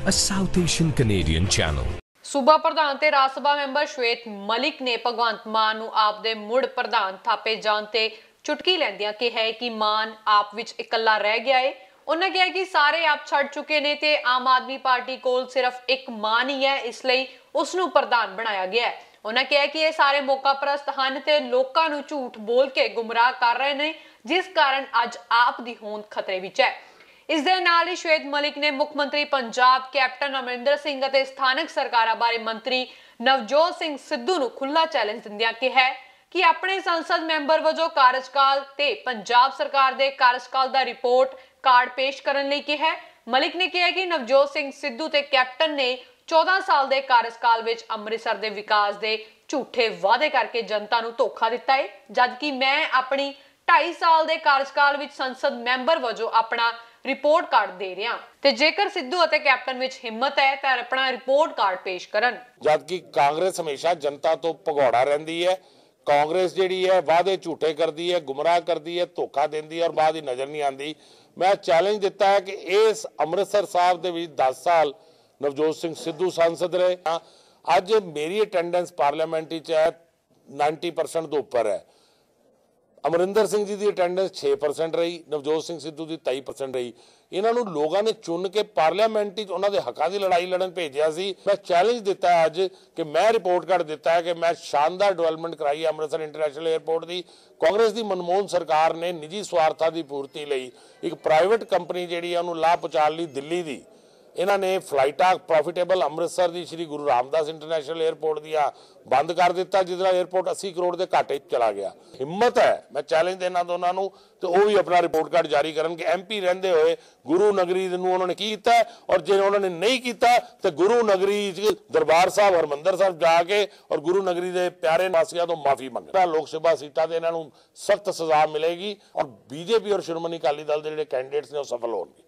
a South Asian Canadian channel. ਸੂਬਾ ਪ੍ਰਧਾਨ ਤੇ ਰਾਜ ਸਭਾ ਮੈਂਬਰ ਸ਼ਵੇਤ ਮਲਿਕ ਨੇ ਭਗਵੰਤ ਮਾਨ ਨੂੰ ਆਪ ਦੇ ਮੁੜ ਪ੍ਰਧਾਨ ਥਾਪੇ ਜਾਣ ਤੇ ਚੁਟਕੀ ਲੈਂਦਿਆਂ ਕਿਹਾ ਹੈ ਕਿ ਮਾਨ ਆਪ ਵਿੱਚ ਇਕੱਲਾ ਰਹਿ ਗਿਆ ਹੈ ਉਹਨਾਂ ਕਿਹਾ ਕਿ ਸਾਰੇ ਆਪ ਛੱਡ ਚੁੱਕੇ ਨੇ ਤੇ ਆਮ ਆਦਮੀ ਪਾਰਟੀ ਕੋਲ ਸਿਰਫ ਇੱਕ ਮਾਨ ਹੀ ਹੈ, ਇਸ ਲਈ ਉਸ ਨੂੰ ਪ੍ਰਧਾਨ ਬਣਾਇਆ ਗਿਆ ਹੈ। ਉਹਨਾਂ ਕਿਹਾ ਕਿ ਇਹ ਸਾਰੇ ਮੌਕਾ ਪ੍ਰਸਤ ਹਨ ਤੇ ਲੋਕਾਂ ਨੂੰ ਝੂਠ ਬੋਲ ਕੇ ਗੁੰਮਰਾਹ ਕਰ ਰਹੇ ਨੇ, ਜਿਸ ਕਾਰਨ ਅੱਜ ਆਪ ਦੀ ਹੋਂਦ ਖਤਰੇ ਵਿੱਚ ਹੈ। ਇਸ ਦੇ ਨਾਲ ਹੀ ਸ਼ਵੇਤ ਮਲਿਕ ਨੇ ਮੁੱਖ ਮੰਤਰੀ ਪੰਜਾਬ ਕੈਪਟਨ ਅਮਰਿੰਦਰ ਸਿੰਘ ਅਤੇ ਸਥਾਨਕ ਸਰਕਾਰਾਂ ਬਾਰੇ ਮੰਤਰੀ ਨਵਜੋਤ ਸਿੰਘ ਸਿੱਧੂ ਨੂੰ ਖੁੱਲਾ ਚੈਲੰਜ ਦਿੰਦਿਆਂ ਕਿਹਾ ਕਿ ਆਪਣੇ ਸੰਸਦ ਮੈਂਬਰ ਵਜੋਂ ਕਾਰਜਕਾਲ ਤੇ ਪੰਜਾਬ ਸਰਕਾਰ ਦੇ ਕਾਰਜਕਾਲ ਦਾ ਰਿਪੋਰਟ ਕਾਰਡ ਪੇਸ਼ ਕਰਨ ਲਈ ਕਿਹਾ ਮਲਿਕ ਨੇ ਕਿਹਾ ਕਿ ਨਵਜੋਤ ਸਿੰਘ ਸਿੱਧੂ ਤੇ ਕੈਪਟਨ ਨੇ 14 ਸਾਲ ਦੇ ਕਾਰਜਕਾਲ ਵਿੱਚ ਅੰਮ੍ਰਿਤਸਰ ਦੇ ਵਿਕਾਸ ਦੇ ਝੂਠੇ ਵਾਅਦੇ ਕਰਕੇ ਜਨਤਾ ਨੂੰ ਧੋਖਾ ਦਿੱਤਾ ਹੈ। ਜਦਕਿ ਮੈਂ ਆਪਣੀ 2.5 ਸਾਲ ਦੇ ਕਾਰਜਕਾਲ ਵਿੱਚ ਸੰਸਦ ਮੈਂਬਰ ਵਜੋਂ ਆਪਣਾ ਰਿਪੋਰਟ ਕਾਰਡ ਦੇ ਰਿਹਾ। ਤੇ ਜੇਕਰ ਸਿੱਧੂ ਅਤੇ ਕੈਪਟਨ ਵਿੱਚ ਹਿੰਮਤ ਹੈ, ਤਾਂ ਆਪਣਾ ਰਿਪੋਰਟ ਕਾਰਡ ਪੇਸ਼ ਕਰਨ। ਜਦਕਿ ਕਾਂਗਰਸ ਹਮੇਸ਼ਾ ਜਨਤਾ ਤੋਂ ਭਗੌੜਾ ਰਹਿੰਦੀ ਹੈ। ਕਾਂਗਰਸ ਜਿਹੜੀ ਹੈ, ਵਾਅਦੇ ਝੂਠੇ ਕਰਦੀ ਹੈ, ਗੁੰਮਰਾਹ ਕਰਦੀ ਹੈ, ਧੋਖਾ ਦਿੰਦੀ ਹੈ ਔਰ ਬਾਅਦ ਹੀ ਨਜ਼ਰ ਨਹੀਂ ਆਉਂਦੀ। ਮੈਂ ਚੈਲੰਜ ਦਿੱਤਾ ਹੈ ਕਿ ਇਸ ਅੰਮ੍ਰਿਤਸਰ ਸਾਹਿਬ ਦੇ ਵਿੱਚ 10 ਸਾਲ ਨਵਜੋਤ ਸਿੰਘ ਸਿੱਧੂ ਸੰਸਦ ਰਹੇ। ਅੱਜ ਮੇਰੀ ਅਟੈਂਡੈਂਸ ਪਾਰਲੀਮੈਂਟ ਵਿੱਚ ਹੈ 90% ਤੋਂ ਉੱਪਰ ਹੈ। ਅਮਰਿੰਦਰ ਸਿੰਘ ਜੀ ਦੀ ਅਟੈਂਡੈਂਸ 6% ਰਹੀ, ਨਵਜੋਤ ਸਿੰਘ ਸਿੱਧੂ ਦੀ 23% ਰਹੀ। ਇਹਨਾਂ ਨੂੰ ਲੋਕਾਂ ਨੇ ਚੁਣ ਕੇ ਪਾਰਲੀਮੈਂਟ ਵਿੱਚ ਉਹਨਾਂ ਦੇ ਹੱਕਾਂ ਦੀ ਲੜਾਈ ਲੜਨ ਭੇਜਿਆ ਸੀ। ਮੈਂ ਚੈਲੰਜ ਦਿੱਤਾ ਅੱਜ ਕਿ ਮੈਂ ਰਿਪੋਰਟ ਕਾਰਡ ਦਿੱਤਾ ਹੈ ਕਿ ਮੈਂ ਸ਼ਾਨਦਾਰ ਡਿਵੈਲਪਮੈਂਟ ਕਰਾਈ ਹੈ ਅੰਮ੍ਰਿਤਸਰ ਇੰਟਰਨੈਸ਼ਨਲ 에ਅਰਪੋਰਟ ਦੀ। ਕਾਂਗਰਸ ਦੀ ਮਨਮੋਹਨ ਸਰਕਾਰ ਨੇ ਨਿੱਜੀ ਸਵਾਰਥਾਂ ਦੀ ਪੂਰਤੀ ਲਈ ਇੱਕ ਪ੍ਰਾਈਵੇਟ ਕੰਪਨੀ ਜਿਹੜੀ ਹੈ ਉਹਨੂੰ ਲਾਭ ਪਹੁੰਚਾਉਣ ਲਈ ਦਿੱਲੀ ਦੀ ਇਹਨਾਂ ਨੇ ਫਲਾਈਟਾਂ ਪ੍ਰੋਫਿਟੇਬਲ ਅੰਮ੍ਰਿਤਸਰ ਦੀ, ਸ੍ਰੀ ਗੁਰੂ ਰਾਮਦਾਸ ਇੰਟਰਨੈਸ਼ਨਲ 에ਅਰਪੋਰਟ ਦੀਆਂ ਬੰਦ ਕਰ ਦਿੱਤਾ, ਜਿਹਦੇ ਨਾਲ 에ਅਰਪੋਰਟ 80 ਕਰੋੜ ਦੇ ਘਾਟੇ 'ਚ ਚਲਾ ਗਿਆ। ਹਿੰਮਤ ਹੈ, ਮੈਂ ਚੈਲੰਜ ਦੇਣਾ ਦੋਨਾਂ ਨੂੰ, ਤੇ ਉਹ ਵੀ ਆਪਣਾ ਰਿਪੋਰਟ ਕਾਰਡ ਜਾਰੀ ਕਰਨ ਕਿ ਐਮਪੀ ਰਹਿੰਦੇ ਹੋਏ ਗੁਰੂ ਨਗਰੀ ਨੂੰ ਉਹਨਾਂ ਨੇ ਕੀ ਕੀਤਾ? ਔਰ ਜੇ ਉਹਨਾਂ ਨੇ ਨਹੀਂ ਕੀਤਾ, ਤੇ ਗੁਰੂ ਨਗਰੀ 'ਚ ਦਰਬਾਰ ਸਾਹਿਬ, ਹਰਮੰਦਰ ਸਾਹਿਬ ਜਾ ਕੇ ਔਰ ਗੁਰੂ ਨਗਰੀ ਦੇ ਪਿਆਰੇ ਵਾਸੀਆਂ ਤੋਂ ਮਾਫੀ ਮੰਗਣਾ ਲੋਕ ਸਭਾ ਸੀਟਾਂ ਤੇ ਇਹਨਾਂ ਨੂੰ ਸਖਤ ਸਜ਼ਾ ਮਿਲੇਗੀ ਔਰ ਬੀਜੇਪੀ ਔਰ ਸ਼੍ਰੋਮਣੀ ਅਕਾਲੀ ਦਲ ਦੇ ਜਿਹੜੇ ਕੈਂਡੀਡੇਟਸ ਨੇ ਉਹ ਸਫਲ ਹੋਣਗੇ।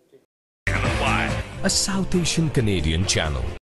A South Asian Canadian channel.